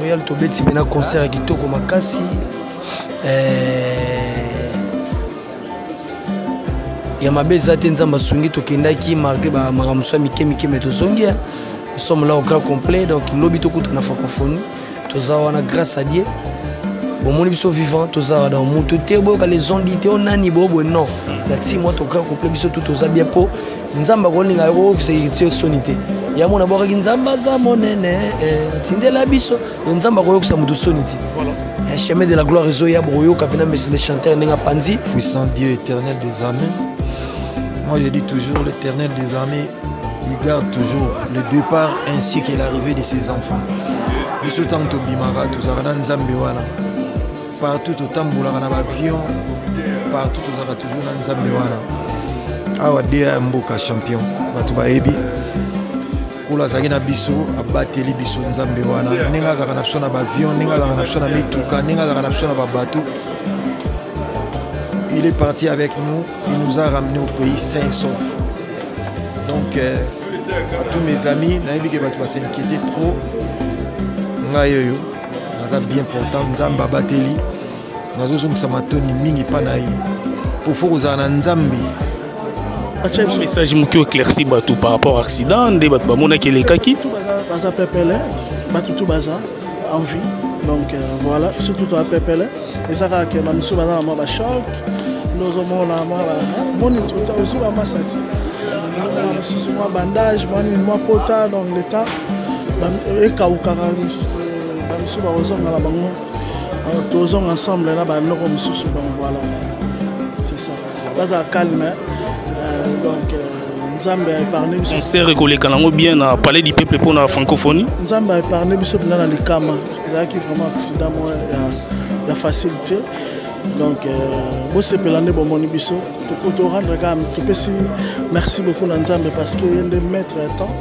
Royal tobeti bena concert ya kitoko makasi eh, ya mabe eza te nzambe asungi tokendaki malgré bamakambo mosusu ya mike mike me tozongi nous sommes là au grand complet donc lobi tokutana francophonie toza wana grâce à dieu bomoni biso vivant toza wana moto te boyoka les ont dit te o nani boboye non na ti mwa tokoka couple biso tu toza bien mpo nzambe akolinga yokokisa héritier soni te yango nabwakaki nzambe aza monene eh, tindela biso no nzambe akoyokisa moto soni te eh, chemin de la gloire ezoya bokoyoka mpena mesi le chanteur ndenge apanzi puissant dieu éternel des armées moi je dis toujours l'éternel des armées Il garde toujours le départ ainsi que l'arrivée de ses enfants. biso ntango tobimaka tozalaka na nzambe wana partout totambolaka na baavion partout tozalaka toujours na nzambe wana awa deya ya mboka champion bato bayebi kolo azalaki na biso abateli biso nzambe wana ndenge azalaka na biso na baavion ndenge azalaka na biso na mituka ndenge azalaka na biso na babato il est parti avec nous Il nous a ramené au pays sain sauf. Donc, euh, à tous mes amis, nayebi ke bato basinquiete trop. Ngai oyo, naza bien portant, nzambe abateli. Nazozongisa matoni mingi epa na ye. Mpo fo kozala na nzambe message moke éclairci bato par rapport à accident nde bato bamonaki elekaki baza pepele bato tu baza en vie donc euh, voilà surtout toya pepele eza kaka ke bamosusu baza na mwa bachoc nozomona mwa moni ozwi bamasati mosusu mwa bandage mwa nini mwa pota donc le temps ekaukaka bamisusu bakozonga na bango tozonga ensemble na banoko mosusu donc voilà c'est ça baza calme euh, donc euh, nzambe aepargne biso concert ekoleka nango bien na palais du peuple mpo na francophonie nzambe aepargne biso mpenza na likama ezalaki vraiment accident moko ya facile te donc euh, bosepela nde bomoni biso tokorendre kaka topesi merci beaucoup na nzambe parce que ye nde maître ya temps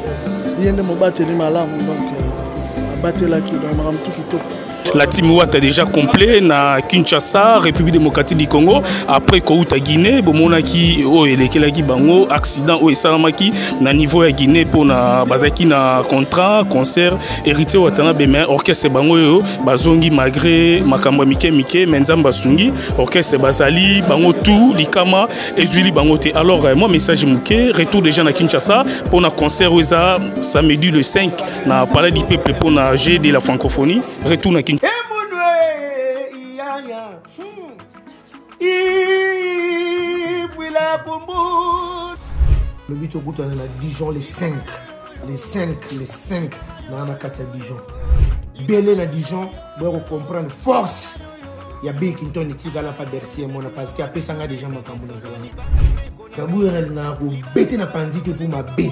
ye nde mobateli malamu donc abatelaki donc makambo tu kitoko La team Wata déjà complet na Kinshasa, République démocratique du Congo, après Kouta Guinée, bomonaki o elekelaki bango accident o esalamaki na niveau ya Guinée pour na bazaki na contrat, concert, héritier Watana Bemé, orchestre bango yo bazongi malgré makambo mike mike mais Nzamba sungi, orchestre bazali bango tout likama ezwili bango te. Alors euh, moi message muke, retour déjà na Kinshasa pour na concert oza samedi le 5 na palais du peuple mpo na jeu de la francophonie retour na kin lobi tokutana na dijon le 5 le 5 le 5 naa na kati ya dijon bele na dijon boya kocomprendre force ya bill kinton etikala pa bersi emona parce que apesa ngai deja makambo nazalaki kabuya nalingaka kobete na panzi te mpo mabe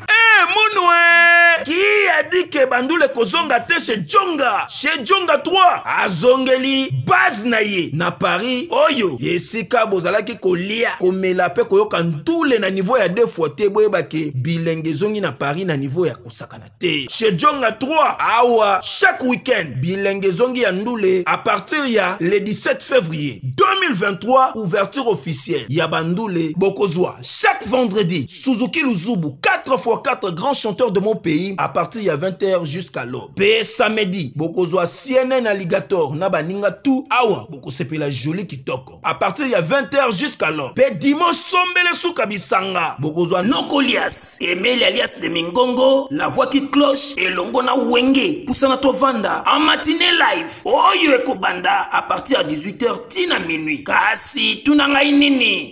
Eh, Munwe! Qui a dit que Bandule kozonga te chez Djonga? Chez Djonga 3, azongeli base na ye na Paris oyo esika bozalaki kolia, komela pe koyoka ntule na niveau ya deux fois te boyeba ke bilenge ezongi na Paris na niveau ya kosakana te. Chez Djonga 3, awa chaque week-end bilenge ezongi ya ndule à partir ya le 17 février 2023 ouverture officielle ya Bandule bokozwa Chaque vendredi, Suzuki Luzubu, 4 fois 4 grands chanteurs de mon pays, à partir ya 20h jusqu'à l'aube. Pe samedi, bokozwa CNN Alligator na baninga tout awa bokosepela jolie kitoko. À partir ya 20h jusqu'à l'aube. Pe dimanche sombele suka bisanga, bokozwa Nokolias, Emeli alias de Mingongo, na voix qui cloche elongo na Wenge, pusana tovanda en matinée live. Oyo ekobanda à partir ya 18h tina minuit. Kasi tuna ngai nini?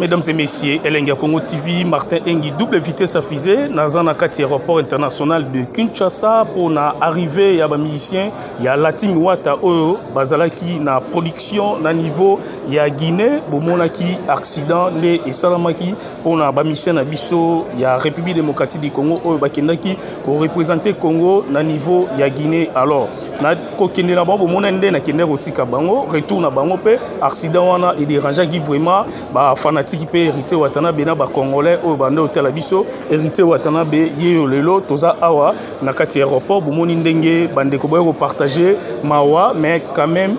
Mesdames et messieurs, Elenga Congo TV, Martin Engi, double vitesse à fusée, dans na kati aéroport international de Kinshasa pour na arrivée ya ba musiciens ya Latin Wata oyo bazalaki na production na niveau ya Guinée, bomonaki accident les esalamaki pour na ba musiciens na biso ya République démocratique du Congo oyo bakendaki ko représenter Congo na niveau ya Guinée alors na kokende na bango bomonani nde nakendaki kotika bango retour na bango mpe accident wana ederangeaki vraiment bafanatiki mpe héritier watanabe na bacongolais oyo banda otala biso héritier watanabe yeyo lelo toza awa na kati ya aéroport bomoni ndenge bandeko boye kopartage mawa mais quand même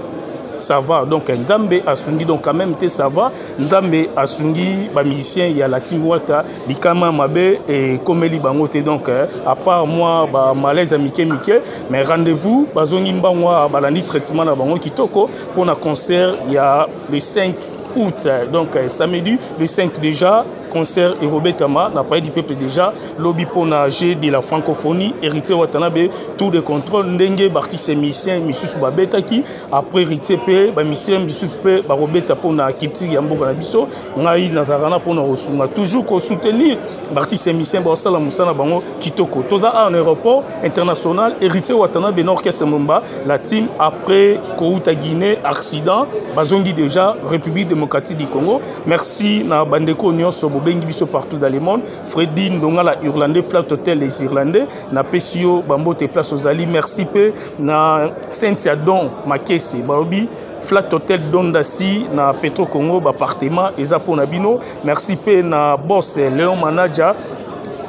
ça va donc nzambe asungi donc quand même te ça va nzambe asungi bamusicien ya latin wata likama mabe ekomeli bango te donc eh, à part moi ba malaise ya mike mike mais rendez-vous bazongi mbango awa balandi traitement na bango kitoko mpo na concert ya le 5 août donc eh, samedi le 5 déjà concert ekobetama na palais du peuple déjà lobi mpo na jeu de la francophonie héritier watanabe tour de contrôle ndenge baartiste musicien misusu babetaki après héritier mpe bamisien misusu mpe bakobeta mpo na culture ya mboka na biso ngai nazalaka na mpona kosunga toujours kosoutenir baartiste émission baosala mosala bango kitoko toza a en aéroport international héritier watanabe na orchestre momba la team après kouta guinée accident bazongi déjà république démocratique du congo merci na bandeko nyonso bobengi biso partout dans le monde fredi ndongala irlandais flat hotel les irlandais napesi yo bambote place ozali merci mpe na cynthia don makese balobi flat hotel dondasi na petro congo bapartement eza mpo na bino merci mpe na bos leon manaja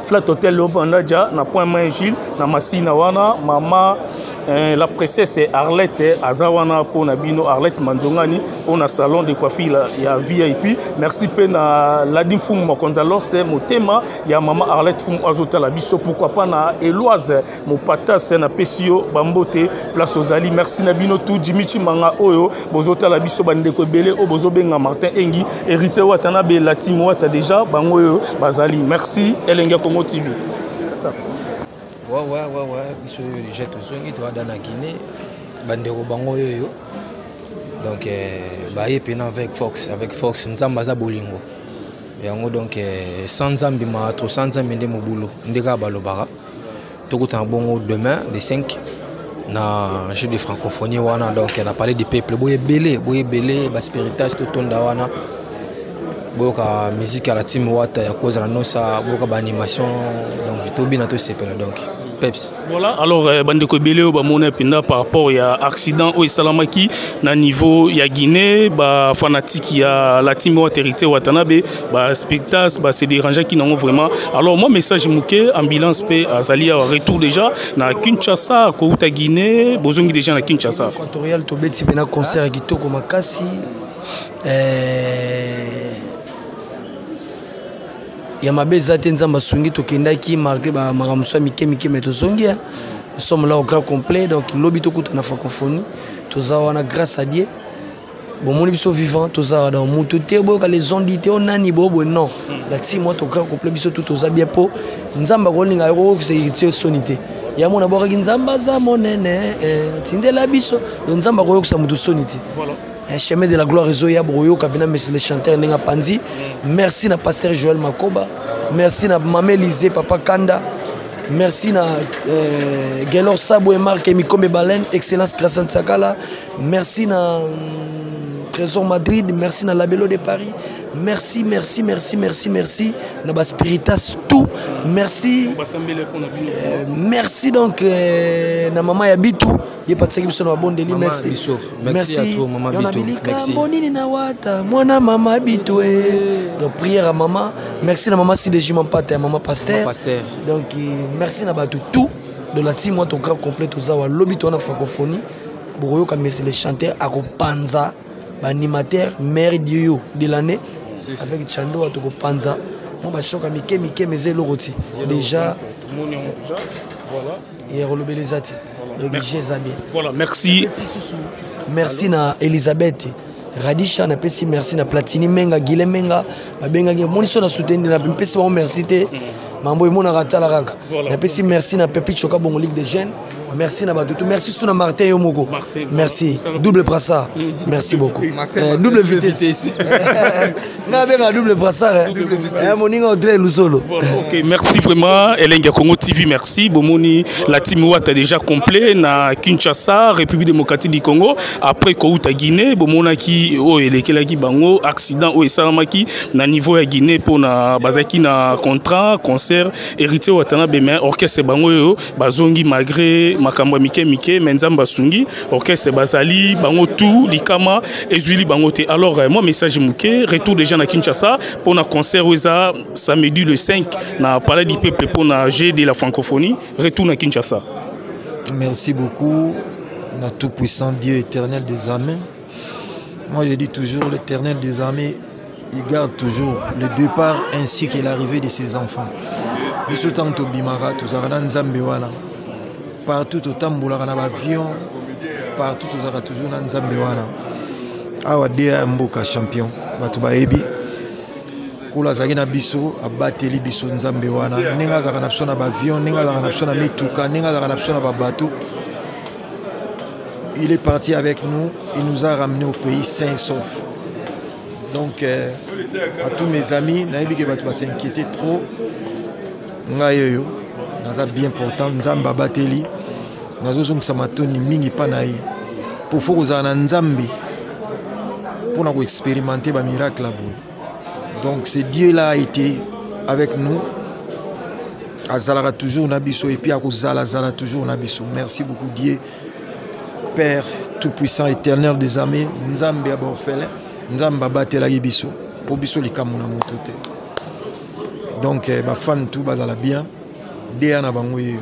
flat hotel leon manaja na point main gile na masina wana mama eh, la princesse arlette aza wana mpo na bino arlette manzongani mpo na salon de coiffure ya vip merci mpe na ladi mfumu mokonzi ya loste motema ya mama arlette mfumu azotala biso pourquoi pas na eloise mopatas napesi yo bambote place ozali merci na bino tu jimi cimanga oyo bozotala biso bandeko ebele oyo bozobenga martin engi héritier wata na belatim wata deja bango oyo bazali merci elenge ya congo tv wawawawa biso oyo deja tozongi toada na guinée bandeko bango oyo donc eh, baye mpena avec fox avec fox nzambe aza bolingo yango donc eh, sans nzambe maatro sans nzambe nde mobulu nde kaka balobaka tokutana bongo demain le 5 na jeu de francophonie wana donc na palais du peuple boye ebele boye ebele baspiritas totonda wana boyoka musique ya la team wata ya kozala nosa boyoka baanimation donc tobina tosepela donc peps voilà alors euh, bandeko ebele oyo bamona mpenza par rapport ya accident oyo esalamaki na niveau ya guinée bafanatike ya la team wata héritier watanabe ba spectacles ba se déranger qui n'ont vraiment alors moi message mouké ambulance pe azali à retour déjà na Kinshasa ko uta Guinée bozongi déjà na Kinshasa équatorial to beti pena concert kitoko makasi euh ya mabe eza te nzambe asungi tokendaki malgré makambo mosusu ya mike mike mai tozongi hein. nous sommes là au grand complet donc lobi tokutana francophonie toza wana grâce à dieu bomoni biso vivant tozala na moto te boyoka les ondi te o nani boboye non na ti mwa tokoka kople biso tu toza bien mpo nzambe akolinga yo kokokisa heritier soni te ya mona bwakaki nzambe aza monene eh, tindela biso do nzambe akoyokisa moto soni te eh, chemin de la gloire ezoya bokoyoka mpena monsieur le chanteur ndenge apanzi mm. merci na pasteur joel makoba merci na mame elise papa kanda merci na euh, gelor sabo emarke mikombe baleine excellence krasan sakala merci na mm, trésor madrid merci na labelo de paris merci merci merci merci merci na baspiritas tout merci euh, merci donc euh, na mama ya bitu ye patisaki biso na babondeli merci merci yona bilikambo nini na wata mwana mama bitu e donc prière ya mama merci na mama sideji mampata ya mama paster donc euh, merci na bato tout de la team wata okrab complet tozawa lobi towana francophonie bokoyoka mais le chanteur akopanza baanimateur mare dioyo de l'année avec chandoa tokopanza mwa bashoka mike mike meza eloko ti déjà ya kolobela eza te donc je eza bien voilà merci merci na elisabeth radisha napesi merci na platini menga gile menga babengaki moni so na soutenir napesi bango merci te mm. mambo emonaka tala kaka napesi merci na pepichoka bongo ligue de jeune merci na bato tout merci suna martin yo moko merci double brassard mm. merci beaucoup eh, double vitesse nga abenga double brassard eh. eh, moninga odre lusolo ok merci vraiment elengi ya congo tv merci bomoni la team wata déjà complet na kinshasa république démocratique du congo après kouta guinée bomonaki oyo oh, elekelaki bango accident oyo oh, esalamaki na niveau ya guinée mpona bazalaki na contrat concert héritier watanabe mais orchestre bango oyo bazongi malgré makambo ya mike mike me nzambe asungi orchestre bazali bango tout likama ezwili bango te alors euh, moi message moke retour déjà na kinshasa mpo na concert oyo eza samedi le 5 na palais du peuple mpo na g de la francophonie retour na kinshasa merci beaucoup na tout puissant dieu éternel des amen Moi, je dis toujours, l'éternel des armées, il garde toujours le départ ainsi que l'arrivée de ses enfants. biso ntango tobimaka tozalaka na nzambe wana partout totambolaka na baavion partout tozalaka toujours na nzambe wana awa de ya mboka champion bato bayebi kolo azalaki na biso abateli biso nzambe wana ndenge azalaka na biso na baavion ndenge azalaka na biso na mituka ndenge azalaka na biso na babato Il est parti avec nous, il nous a ramené au pays sain et sauf. Donc, euh, à tous mes amis, nayebi que bato ba s'inquiéter trop. Ngai oyo, naza bien portant, nzambe abateli. Nazozongisa matoni mingi pa na ye. Pour faut kozala na nzambe mpona koexperimente bamiracle ya boye donc ce dieu là a été avec nous azalaka toujours na biso epuis akozalazala toujours na biso merci beaucoup dieu père tout puissant éternel des armées nzambe ya baorphelin nzambe abatelaki biso mpo biso likambo na moto te donc eh, bafane tout bazala bien dea na bango ye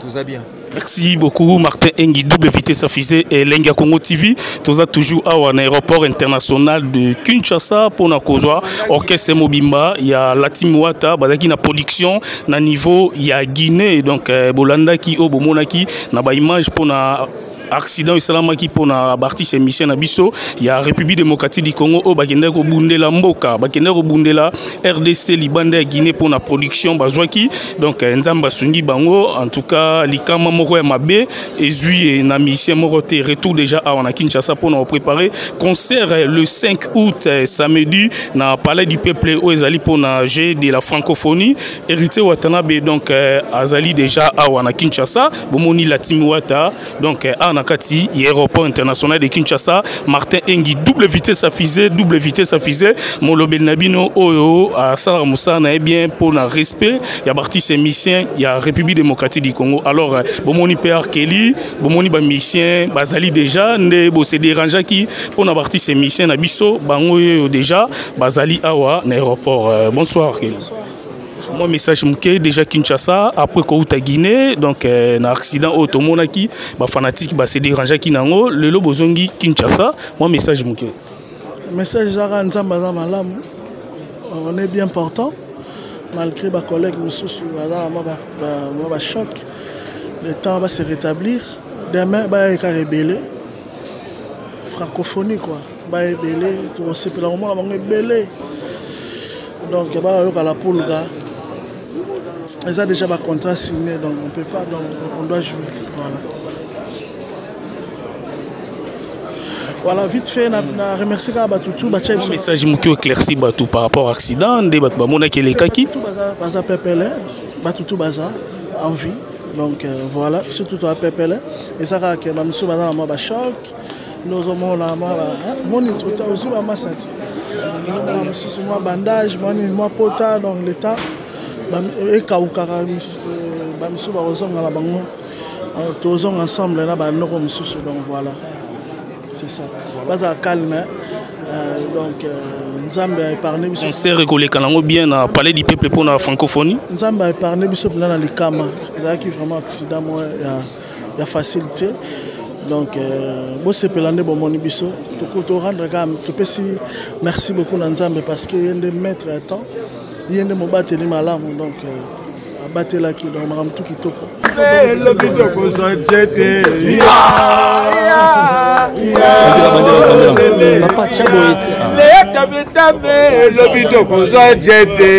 toza bien Merci beaucoup Martin Engi, double vitesse affisée et Lenga Congo TV. Nous sommes toujours à l'aéroport international de Kinshasa pour nous voir orchestre Mobimba, il y a la team Wata, qui na production na niveau il y a Guinée donc euh, Bolanda qui au Bomonaki na ba image pour na accident esalamaki mpo na bartis ya mission na biso ya république démocratique du congo oyo bakendaki kobundela mboka bakendaki kobundela rdc libanda ya guinée mpo na production bazwaki donc eh, nzambe asungi bango en tout cas likama moko ya mabe ezwi ye na musicien moko te retour déjà awa na kinshasa mpo na kopréparer concert eh, le 5 août eh, samedi na palais du peuple oyo ezali mpo na jeu de la francophonie héritier watanabe donc azali déjà awa na kinshasa bomoni la team wata donc euh, awa na kati ya aéroport international de kinshasa martin engi double vitesse afise double vitesse afise molobeli na bino oyo asalaka mosala na ye bien mpo na respect ya baartiste ya musicien ya république démocratique du congo alors euh, bomoni mpe arkeli bomoni bamusicien bazali déjà nde bose dérangeaki mpo na baartiste ya musicien na biso bango oyo déjà bazali awa na aéroport euh, bonsoir arkeli Mon message muke déjà Kinshasa après kouta Guinée donc euh, na accident oyo tomonaki ba fanatique ba se dérangeaki nango lelo bozongi Kinshasa mon message muke message ezaka nzambe aza malamu on est bien portant malgré ba collègues mosusu baza mwa ba choc le temps va se rétablir demain bayaka rebele francophonie quoi ba ebele tokosepela komona bango ebele donc bayoka la pulga eza déjà bacontrat signé donc on peut pas donc on doit jouer voilà voilà vite fait na, na remercie kaka bato tu batya biso message moki éclairci bato par rapport accident nde bato bamonaki elekaki baza pepele bato tu baza en vie donc euh, voilà surtout toya pepele eza kaka ke bamisusu baza na mwa bachoc nozomona moni ozwi bamasa ti nozomona mosusu mwa bandage mwa nini mwa pota donc le temps ekaukaka euh, bamisusu bakozonga na bango euh, tozonga ensemble na banoko mosusu donc voilà c'est ça bazala calme euh, donc nzambe aépargne biso concert ekoleka nango bien na palais du peuple mpo na francophonie nzambe aépargne biso mpenza na likama ezalaki vraiment accident moko ya ya facile te donc euh, bosepela nde bomoni biso torendre kaka topesi merci beaucoup na nzambe parce que ye nde maître ya temps ye nde mobateli malamu donc euh, abatelaki donc makambo tu kitoko elobi tokozwa jete papa chaboete leyaka bitame elobi tokozwa jete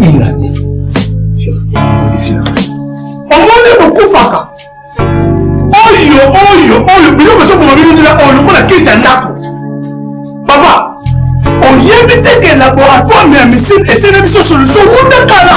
inane omoni bokufaka oyo oyo oyo biloko ezoboma bino ndela oyo lokola kisi ya ndako papa oyebi te ke laboratoire ya misine esene biso solution wuta kala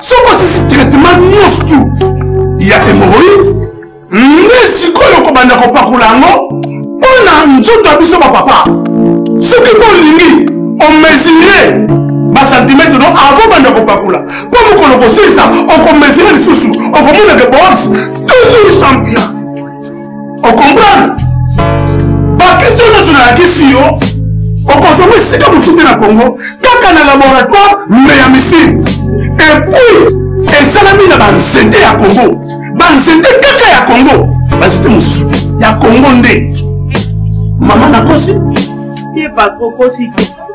soki osisi traitement nyonso tu ya hémorroïde nde sikoyo okobanda kopakola yango mpo na nzoto ya biso bapapa soki mpo olingi omesire basantimetre no avant banda kopakola mpo mokolo kosilisa okomesire lisusu okomonake box toujours champion okomprendre bakestio nyonso nayakisi yo okozonga esika mosusu te na congo kaka na laboratoire me ya misile epuis esalami na banzete ya congo banzete kaka ya congo banzete mosusu te ya congo nde mama nakosi te patro kosi te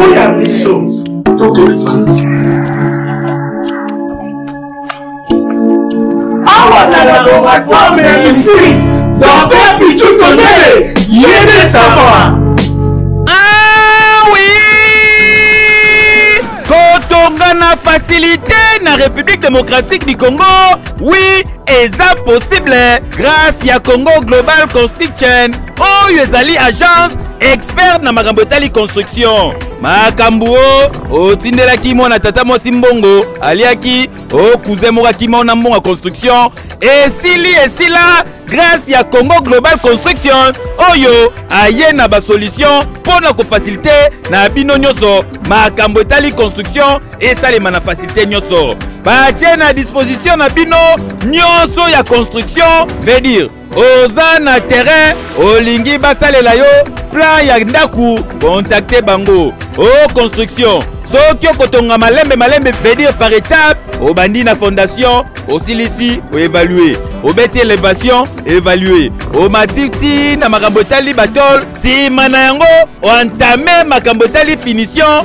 Oya biso. Donc, awa na laboratoire ya misiri docteur pichu tondele ye nde sava na facilité na république démocratique du congo oui eza possible grâce ya congo global construction oyo ezali agence expert na makambo etali construction makambo o otindelaki mwana tata mwasi mbongo aliaki o kuze moko akima ona mbongo ya construction esili esila grâce ya congo global construction oyo aye na basolution mpo na kofasilite na bino nyonso makambo etali construction esalema na fasilite nyonso batie na disposition na bino nyonso ya construction veut dire oza na terrain olingi basalela yo plan ya ndako kontakte bango o oh, construction soki okotonga malembe malembe vedir par étape obandi na fondation osilisi oevalue obeti elevation evalue omati ti na makambo etali batole nsima na yango oentame makambo etali finition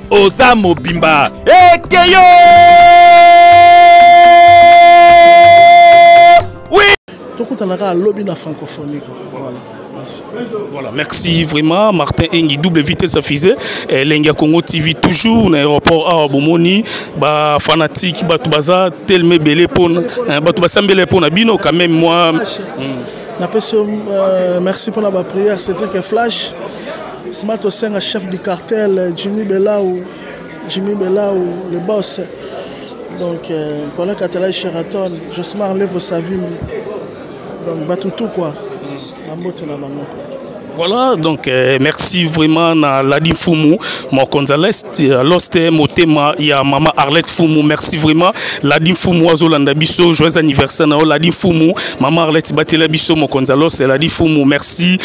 oza mobimba ekeyo oui tokutana kaka lobi na francophonie quoi voilà merci voilà merci vraiment martin engi double vitesse affisée eh, elengi ya congo tv toujours na aéroport awa bomoni bafanatique bato baza telema ebele mpona eh, bato basambela mpo na bino quand même moi napesi euh, merci mpona baprière cédrik flash Smart Osenga, chef du cartel, Jimmy Belaou, Jimmy Belaou, le boss. Donc, euh, pendant qu'Atala Sheraton, Josmar Levo Savimi. Donc, Batoutou, quoi. Bambote na bango, quoi. Voilà, donc euh, merci vraiment à Ladi Fumu, mon Gonzalez, euh, Loste, Motema, il y a Maman Arlette Fumu, merci vraiment. Ladi Fumu, Azolanda Bisso, joyeux anniversaire, Ladi Fumu, Maman Arlette Batela Bisso, mon Gonzalez, Ladi Fumu, merci.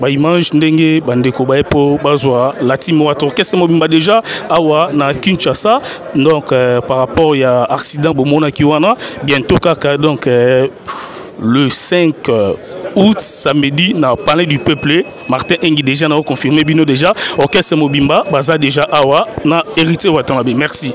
ba image ndenge bandeko baye mpo bazwa la team wato orchestre mobimba déjà awa na kinshasa donc euh, par rapport ya accident bomonaki wana bientôt kaka donc euh, le 5 euh, août samedi na palais du peuple martin engi déjà na confirmé bino déjà orchestre mobimba baza déjà awa na héritier watanabe merci